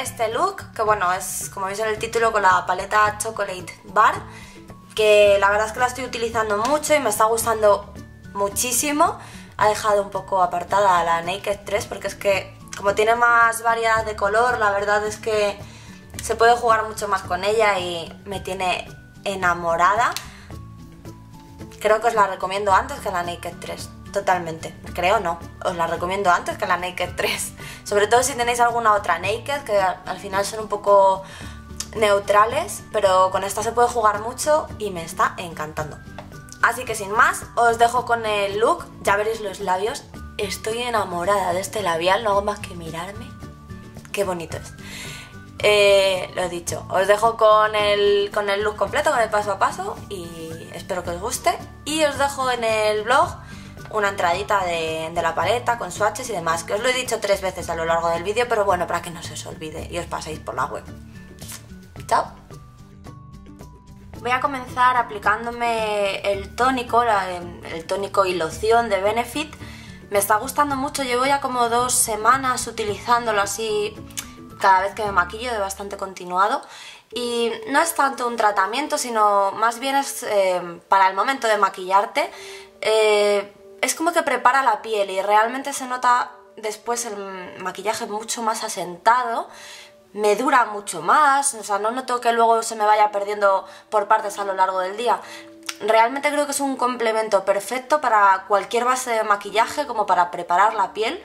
este look, que bueno, es como veis en el título con la paleta Chocolate Bar, que la verdad es que la estoy utilizando mucho y me está gustando muchísimo. Ha dejado un poco apartada la Naked 3 porque es que como tiene más variedad de color, la verdad es que se puede jugar mucho más con ella y me tiene enamorada. Creo que os la recomiendo antes que la Naked 3, totalmente. Creo no, os la recomiendo antes que la Naked 3. Sobre todo si tenéis alguna otra Naked, que al final son un poco neutrales, pero con esta se puede jugar mucho y me está encantando. Así que sin más, os dejo con el look, ya veréis los labios. Estoy enamorada de este labial, no hago más que mirarme. Qué bonito es. Eh, lo dicho, os dejo con el, con el look completo, con el paso a paso y espero que os guste. Y os dejo en el blog una entradita de, la paleta con swatches y demás, que os lo he dicho tres veces a lo largo del vídeo, pero bueno, para que no se os olvide y os paséis por la web. ¡Chao! Voy a comenzar aplicándome el tónico, el tónico y loción de Benefit. Me está gustando mucho, llevo ya como dos semanas utilizándolo así cada vez que me maquillo de bastante continuado y no es tanto un tratamiento, sino más bien es eh, para el momento de maquillarte. Eh, es como que prepara la piel y realmente se nota después el maquillaje mucho más asentado, me dura mucho más, o sea, no noto que luego se me vaya perdiendo por partes a lo largo del día. Realmente creo que es un complemento perfecto para cualquier base de maquillaje, como para preparar la piel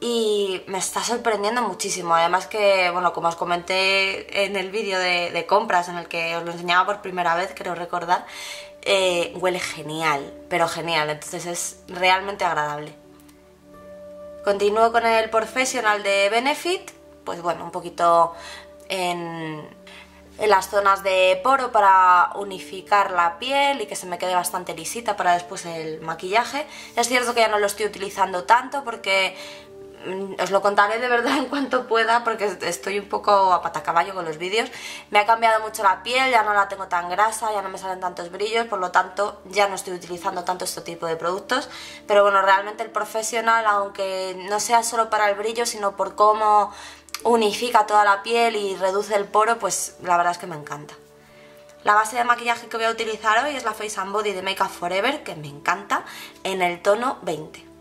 y me está sorprendiendo muchísimo. Además que, bueno, como os comenté en el vídeo de, compras en el que os lo enseñaba por primera vez, creo recordar, eh, huele genial, pero genial, entonces es realmente agradable. Continúo con el Professional de Benefit, pues bueno, un poquito en, en las zonas de poro para unificar la piel y que se me quede bastante lisita para después el maquillaje. Es cierto que ya no lo estoy utilizando tanto porque os lo contaré de verdad en cuanto pueda porque estoy un poco a patacaballo con los vídeos. Me ha cambiado mucho la piel, ya no la tengo tan grasa, ya no me salen tantos brillos, por lo tanto ya no estoy utilizando tanto este tipo de productos. Pero bueno, realmente el profesional, aunque no sea solo para el brillo, sino por cómo unifica toda la piel y reduce el poro, pues la verdad es que me encanta. La base de maquillaje que voy a utilizar hoy es la Face and Body de Make Up Forever, que me encanta, en el tono 20.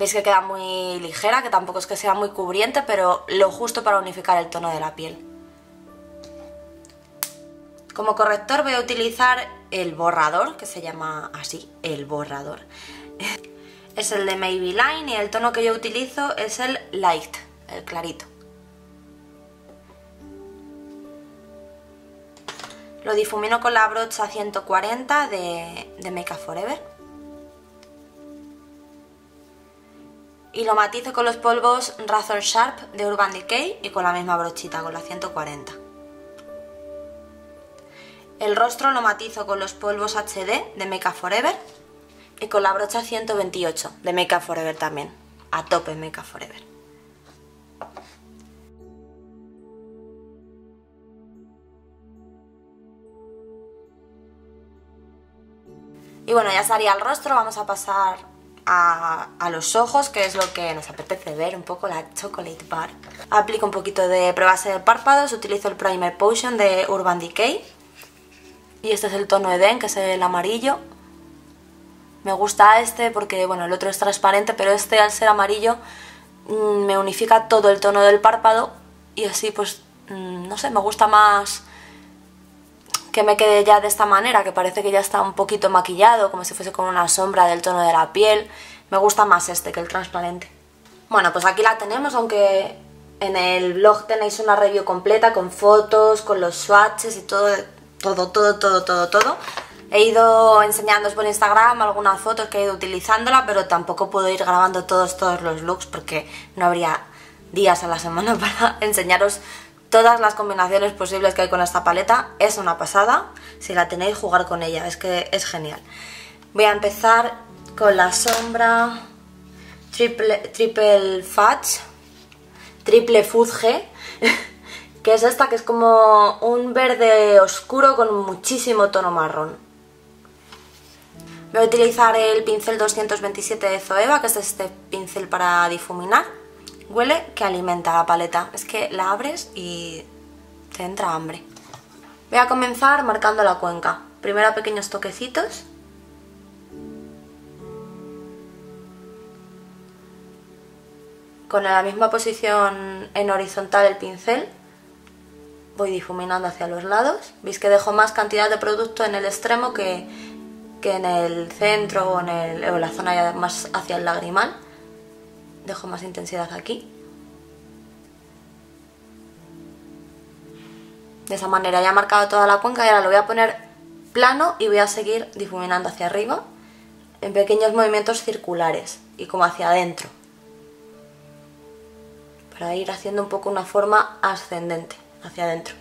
Veis que queda muy ligera, que tampoco es que sea muy cubriente, pero lo justo para unificar el tono de la piel. Como corrector voy a utilizar el borrador, que se llama así, el borrador. Es el de Maybelline y el tono que yo utilizo es el light, el clarito. Lo difumino con la brocha 140 de, de Make Up Forever. Y lo matizo con los polvos Razor Sharp de Urban Decay y con la misma brochita, con la 140. El rostro lo matizo con los polvos HD de Make Up Forever y con la brocha 128 de Make Up Forever también, a tope Make Up Forever. Y bueno, ya estaría el rostro, vamos a pasar a, los ojos, que es lo que nos apetece ver, un poco la Chocolate Bar. Aplico un poquito de prebase de párpados, utilizo el Primer Potion de Urban Decay. Y este es el tono Eden, que es el amarillo. Me gusta este porque, bueno, el otro es transparente, pero este al ser amarillo mm, me unifica todo el tono del párpado y así pues, mm, no sé, me gusta más que me quede ya de esta manera, que parece que ya está un poquito maquillado, como si fuese con una sombra del tono de la piel. Me gusta más este que el transparente. Bueno, pues aquí la tenemos, aunque en el blog tenéis una review completa con fotos, con los swatches y todo, todo, todo, todo, todo, todo. He ido enseñándoos por Instagram algunas fotos que he ido utilizándola, pero tampoco puedo ir grabando todos, todos los looks porque no habría días a la semana para enseñaros todas las combinaciones posibles que hay con esta paleta. Es una pasada, si la tenéis jugar con ella, es que es genial. Voy a empezar con la sombra Triple, triple Fudge, Triple Fudge, que es esta que es como un verde oscuro con muchísimo tono marrón. Voy a utilizar el pincel 227 de Zoeva, que es este pincel para difuminar. Huele que alimenta la paleta. Es que la abres y te entra hambre. Voy a comenzar marcando la cuenca. Primero pequeños toquecitos. Con la misma posición en horizontal el pincel voy difuminando hacia los lados. Veis que dejo más cantidad de producto en el extremo que que en el centro o en, el, la zona más hacia el lagrimal. Dejo más intensidad aquí. De esa manera ya he marcado toda la cuenca y ahora lo voy a poner plano y voy a seguir difuminando hacia arriba en pequeños movimientos circulares y como hacia adentro. Para ir haciendo un poco una forma ascendente hacia adentro.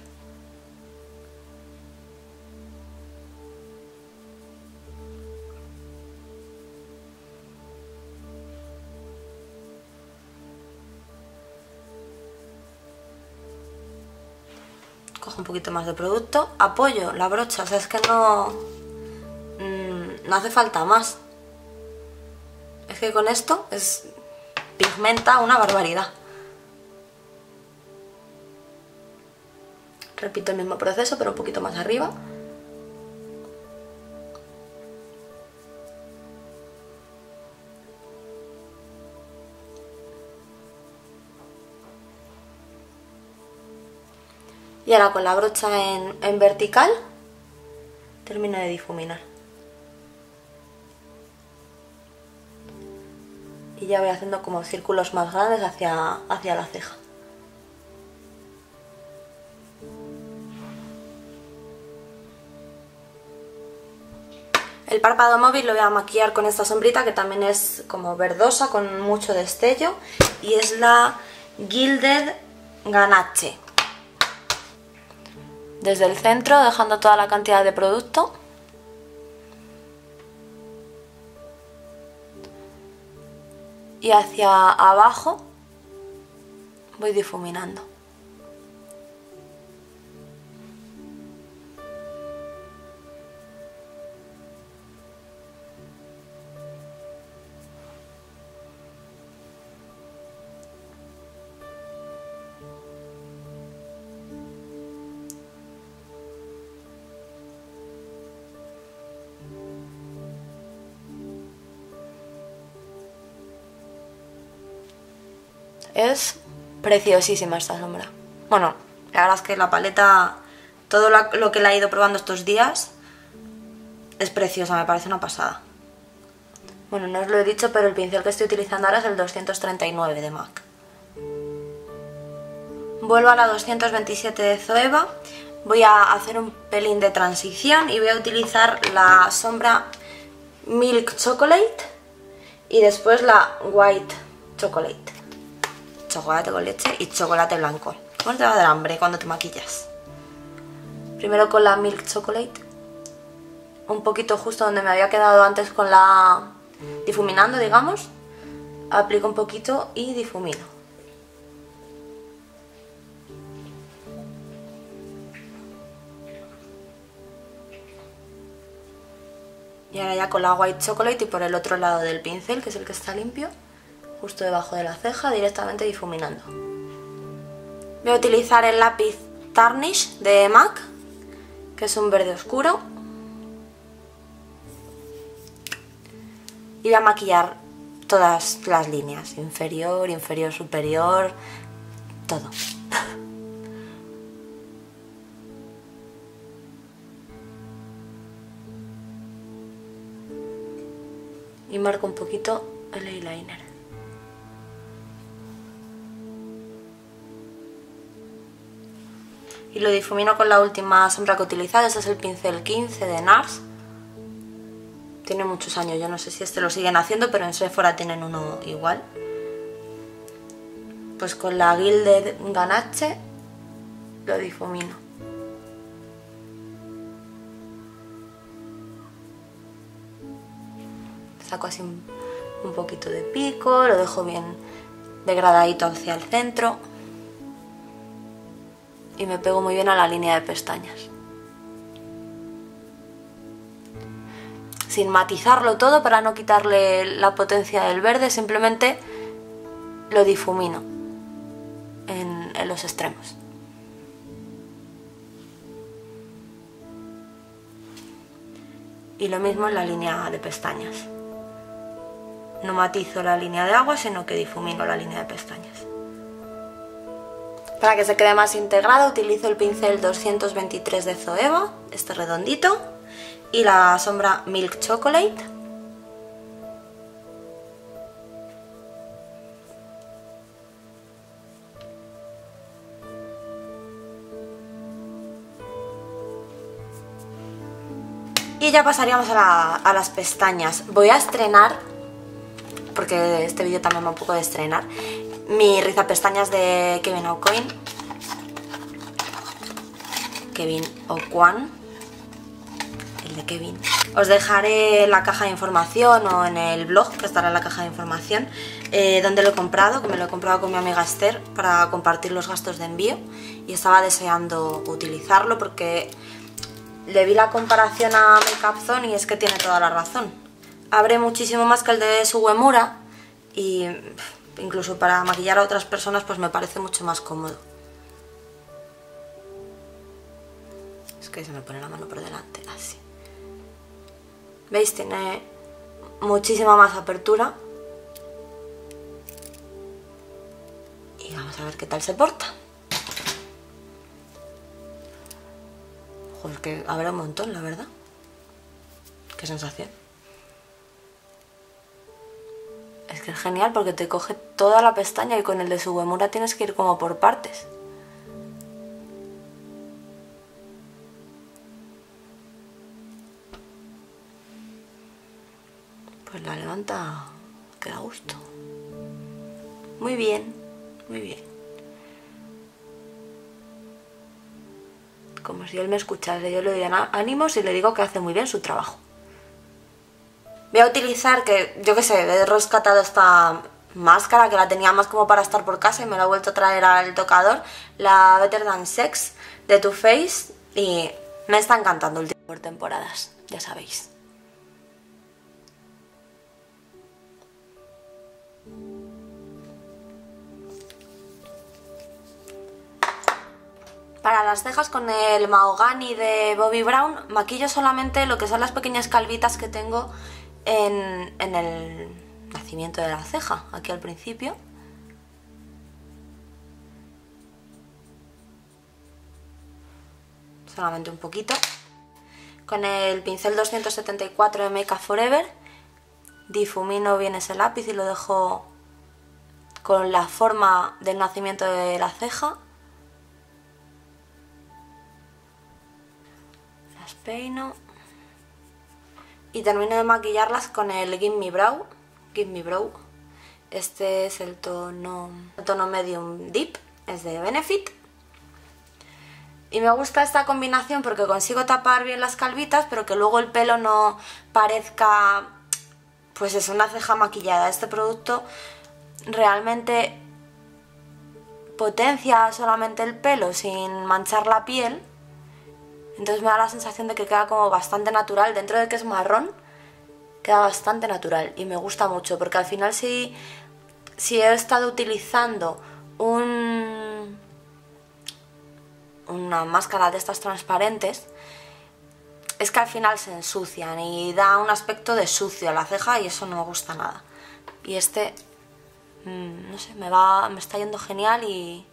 Un poquito más de producto, apoyo la brocha, o sea, es que no, mm, no hace falta más. Es que con esto es pigmenta una barbaridad. Repito el mismo proceso, pero un poquito más arriba. Y ahora con la brocha en, vertical termino de difuminar. Y ya voy haciendo como círculos más grandes hacia, hacia la ceja. El párpado móvil lo voy a maquillar con esta sombrita que también es como verdosa con mucho destello y es la Gilded Ganache desde el centro dejando toda la cantidad de producto. Y hacia abajo voy difuminando Es preciosísima esta sombra. Bueno, la verdad es que la paleta, todo lo que la he ido probando estos días, es preciosa, me parece una pasada. Bueno, no os lo he dicho, pero el pincel que estoy utilizando ahora es el 239 de MAC. Vuelvo a la 227 de Zoeva, voy a hacer un pelín de transición y voy a utilizar la sombra Milk Chocolate y después la White Chocolate chocolate con leche y chocolate blanco. ¿Cómo te va a dar hambre cuando te maquillas? Primero con la milk chocolate. Un poquito justo donde me había quedado antes con la... difuminando, digamos. Aplico un poquito y difumino. Y ahora ya con la white chocolate y por el otro lado del pincel, que es el que está limpio, justo debajo de la ceja, directamente difuminando. Voy a utilizar el lápiz Tarnish de MAC, que es un verde oscuro. Y voy a maquillar todas las líneas, inferior, inferior, superior, todo. y marco un poquito el eyeliner. Y lo difumino con la última sombra que he utilizado, este es el pincel 15 de NARS tiene muchos años, yo no sé si este lo siguen haciendo, pero en Sephora tienen uno igual. Pues con la Gilded Ganache lo difumino. Saco así un, un poquito de pico, lo dejo bien degradadito hacia el centro y me pego muy bien a la línea de pestañas. Sin matizarlo todo para no quitarle la potencia del verde, simplemente lo difumino en, en los extremos. Y lo mismo en la línea de pestañas. No matizo la línea de agua, sino que difumino la línea de pestañas. Para que se quede más integrado utilizo el pincel 223 de Zoeva, este redondito, y la sombra Milk Chocolate. Y ya pasaríamos a, a las pestañas. Voy a estrenar, porque este vídeo también va un poco de estrenar, mi pestañas de Kevin O'Coin. Kevin O'Quan. El de Kevin. Os dejaré la caja de información o en el blog, que estará en la caja de información, eh, donde lo he comprado, que me lo he comprado con mi amiga Esther para compartir los gastos de envío. Y estaba deseando utilizarlo porque le vi la comparación a Makeup Zone y es que tiene toda la razón. Abre muchísimo más que el de Sugemura y incluso para maquillar a otras personas pues me parece mucho más cómodo. Es que se me pone la mano por delante, así. ¿Veis? Tiene muchísima más apertura. Y vamos a ver qué tal se porta. Joder, que habrá un montón, la verdad. Qué sensación. Es que es genial porque te coge toda la pestaña y con el de Sugemura tienes que ir como por partes. Pues la levanta, que da gusto. Muy bien, muy bien. Como si él me escuchase, yo le doy ánimos y le digo que hace muy bien su trabajo. Voy a utilizar que, yo qué sé, he rescatado esta máscara que la tenía más como para estar por casa y me la he vuelto a traer al tocador, la Better Than Sex de Too Faced y me está encantando últimamente por temporadas, ya sabéis. Para las cejas con el Mahogany de Bobbi Brown maquillo solamente lo que son las pequeñas calvitas que tengo en, el nacimiento de la ceja, aquí al principio. Solamente un poquito. Con el pincel 274 de Make Forever difumino bien ese lápiz y lo dejo con la forma del nacimiento de la ceja. Las peino y termino de maquillarlas con el Give Me Brow. Give Brow. Este es el tono, el tono medium deep, es de Benefit. Y me gusta esta combinación porque consigo tapar bien las calvitas, pero que luego el pelo no parezca, pues es una ceja maquillada. Este producto realmente potencia solamente el pelo sin manchar la piel entonces me da la sensación de que queda como bastante natural, dentro de que es marrón, queda bastante natural y me gusta mucho porque al final si, si he estado utilizando un, una máscara de estas transparentes, es que al final se ensucian y da un aspecto de sucio a la ceja y eso no me gusta nada. Y este, mm, no sé, me, va, me está yendo genial y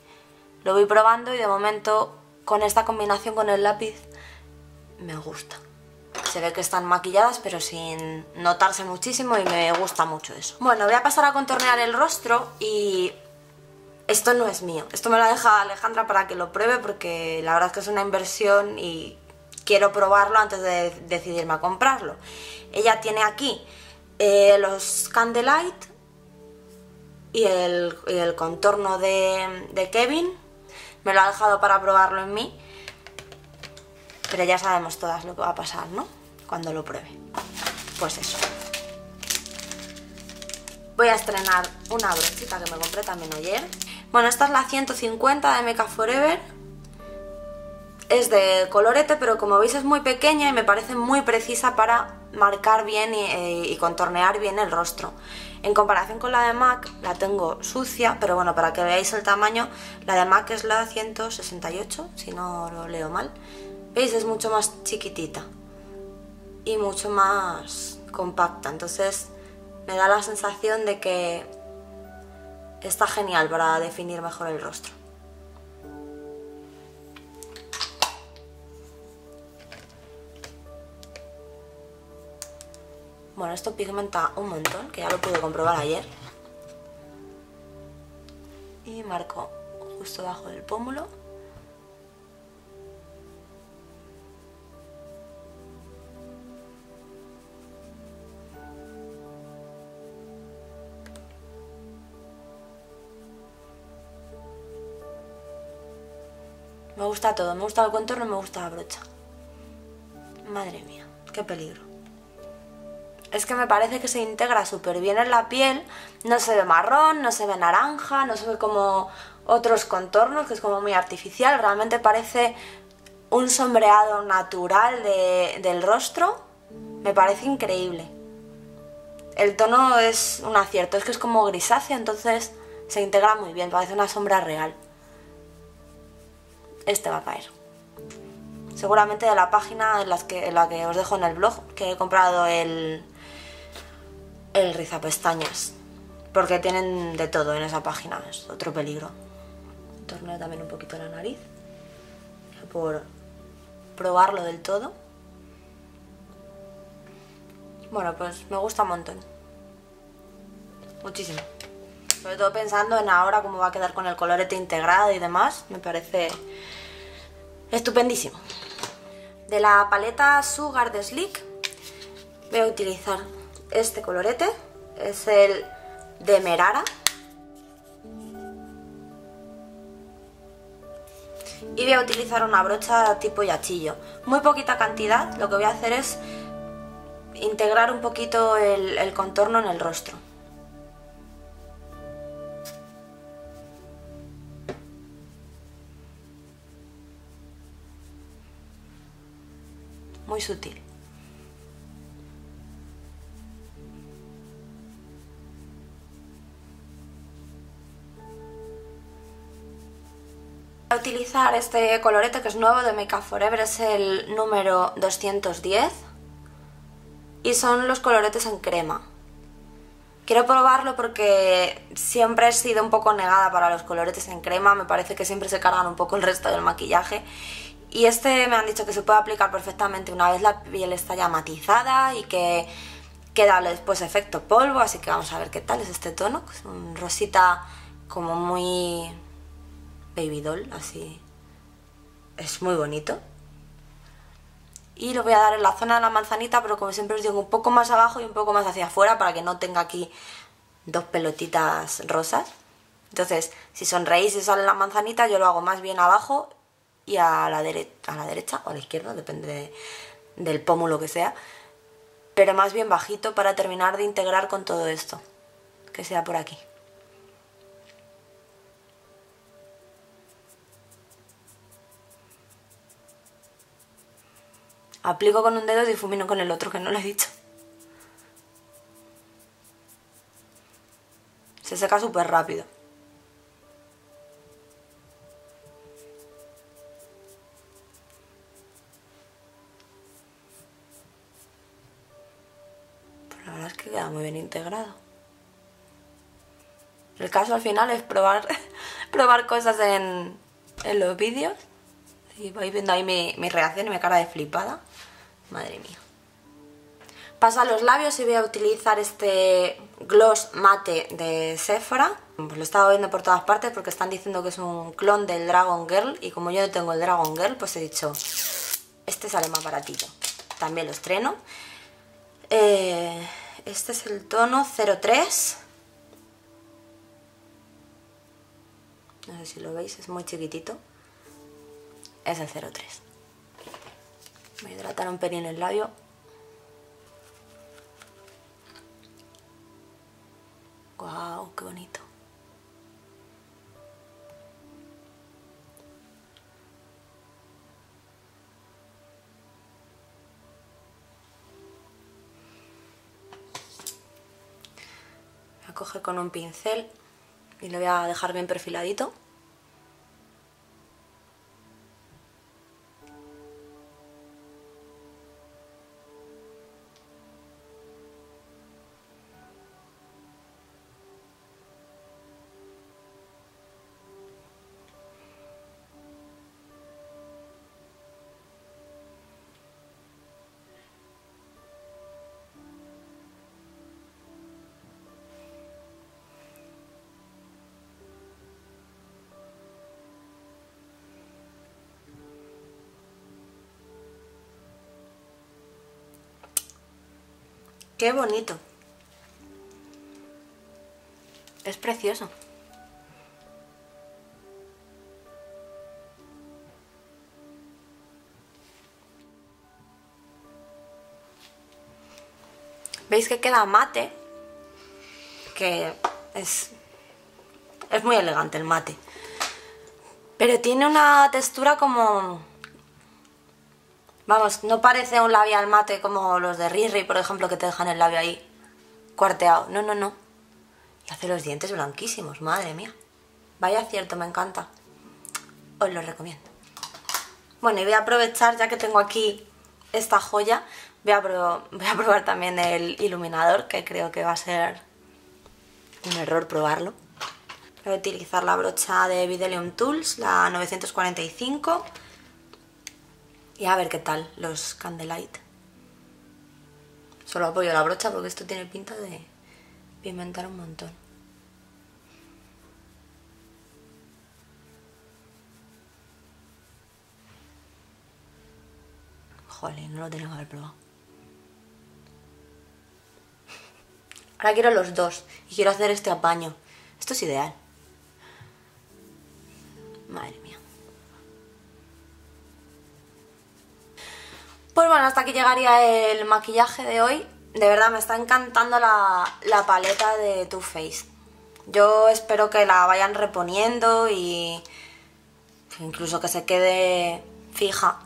lo voy probando y de momento con esta combinación con el lápiz me gusta. Se ve que están maquilladas pero sin notarse muchísimo y me gusta mucho eso. Bueno, voy a pasar a contornear el rostro y esto no es mío. Esto me lo ha dejado Alejandra para que lo pruebe porque la verdad es que es una inversión y quiero probarlo antes de decidirme a comprarlo. Ella tiene aquí eh, los Candlelight y el, contorno de, de Kevin. Me lo ha dejado para probarlo en mí. Pero ya sabemos todas lo que va a pasar, ¿no? Cuando lo pruebe. Pues eso. Voy a estrenar una brochita que me compré también ayer. Bueno, esta es la 150 de Mecha Forever. Es de colorete, pero como veis es muy pequeña y me parece muy precisa para marcar bien eh, y, contornear bien el rostro. En comparación con la de MAC, la tengo sucia, pero bueno, para que veáis el tamaño, la de MAC es la 168, si no lo leo mal. ¿Veis? Es mucho más chiquitita y mucho más compacta, entonces me da la sensación de que está genial para definir mejor el rostro. Bueno, esto pigmenta un montón, que ya lo pude comprobar ayer. Y marco justo bajo del pómulo. Gusta todo, me gusta el contorno, me gusta la brocha. Madre mía, qué peligro. Es que me parece que se integra súper bien en la piel, no se ve marrón, no se ve naranja, no se ve como otros contornos, que es como muy artificial, realmente parece un sombreado natural del rostro, me parece increíble. El tono es un acierto, es que es como grisáceo, entonces se integra muy bien, parece una sombra real este va a caer. Seguramente de la página en, la que os dejo en el blog, que he comprado el, el rizapestañas. Porque tienen de todo en esa página, es otro peligro. Torneo también un poquito la nariz. Por probarlo del todo. Bueno, pues me gusta un montón. Muchísimo. Sobre todo pensando en ahora cómo va a quedar con el colorete integrado y demás. Me parece estupendísimo. De la paleta Sugar de Sleek voy a utilizar este colorete, es el de Merara. Y voy a utilizar una brocha tipo yachillo. Muy poquita cantidad, lo que voy a hacer es integrar un poquito el, el contorno en el rostro. Sutil. Voy a utilizar este colorete que es nuevo de Make Up Forever, es el número 210 y son los coloretes en crema. Quiero probarlo porque siempre he sido un poco negada para los coloretes en crema, me parece que siempre se cargan un poco el resto del maquillaje y este me han dicho que se puede aplicar perfectamente una vez la piel está ya matizada y que queda después efecto polvo, así que vamos a ver qué tal es este tono, es un rosita como muy baby doll, así es muy bonito. Y lo voy a dar en la zona de la manzanita, pero como siempre os digo, un poco más abajo y un poco más hacia afuera para que no tenga aquí dos pelotitas rosas. Entonces, si sonreís y sale la manzanita, yo lo hago más bien abajo y a la, a la derecha o a la izquierda, depende del pómulo que sea, pero más bien bajito para terminar de integrar con todo esto, que sea por aquí. Aplico con un dedo y difumino con el otro, que no lo he dicho. Se seca súper rápido. Integrado. El caso al final es probar, probar cosas en, en los vídeos. Y vais viendo ahí mi, mi reacción y mi cara de flipada. Madre mía. Paso a los labios y voy a utilizar este gloss mate de Sephora. Pues lo he estado viendo por todas partes porque están diciendo que es un clon del Dragon Girl y como yo no tengo el Dragon Girl, pues he dicho, este sale más baratito. También lo estreno. Eh, este es el tono 03. No sé si lo veis, es muy chiquitito. Es el 03. Voy a hidratar un pelín el labio. ¡Guau! ¡Qué bonito! Coger con un pincel y lo voy a dejar bien perfiladito. ¡Qué bonito! Es precioso. ¿Veis que queda mate? Que es, es muy elegante el mate. Pero tiene una textura como Vamos, no parece un labial mate como los de Riri, por ejemplo, que te dejan el labio ahí cuarteado. No, no, no. Y hace los dientes blanquísimos, madre mía. Vaya cierto, me encanta. Os lo recomiendo. Bueno, y voy a aprovechar, ya que tengo aquí esta joya, voy a, voy a probar también el iluminador, que creo que va a ser un error probarlo. Voy a utilizar la brocha de Videlium Tools, la 945 y a ver qué tal los Candlelight. Solo apoyo la brocha porque esto tiene pinta de pimentar un montón. Jolín, no lo tenía que haber probado. Ahora quiero los dos y quiero hacer este apaño. Esto es ideal. Madre mía. Pues bueno, hasta aquí llegaría el maquillaje de hoy. De verdad me está encantando la, paleta de Too Faced. Yo espero que la vayan reponiendo y incluso que se quede fija.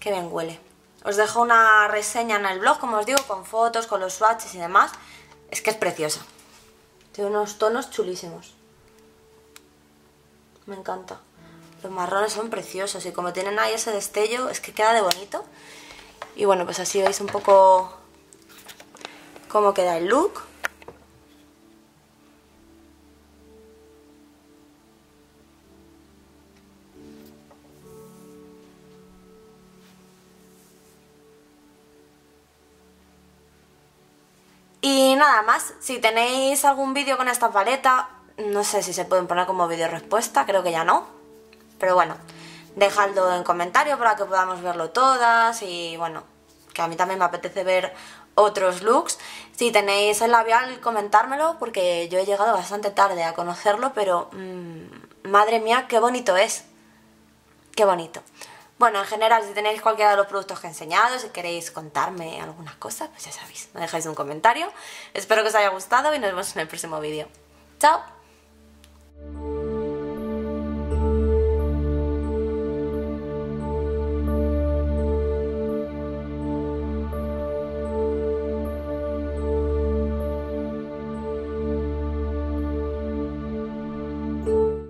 Que bien huele. Os dejo una reseña en el blog, como os digo, con fotos, con los swatches y demás. Es que es preciosa. Tiene unos tonos chulísimos. Me encanta. Los marrones son preciosos y como tienen ahí ese destello, es que queda de bonito. Y bueno, pues así veis un poco cómo queda el look. Y nada más, si tenéis algún vídeo con esta paleta, no sé si se pueden poner como vídeo respuesta, creo que ya no. Pero bueno, dejadlo en comentario para que podamos verlo todas y bueno, que a mí también me apetece ver otros looks. Si tenéis el labial, comentármelo porque yo he llegado bastante tarde a conocerlo, pero mmm, madre mía, qué bonito es. Qué bonito. Bueno, en general, si tenéis cualquiera de los productos que he enseñado, si queréis contarme algunas cosas, pues ya sabéis, me dejáis un comentario. Espero que os haya gustado y nos vemos en el próximo vídeo. ¡Chao!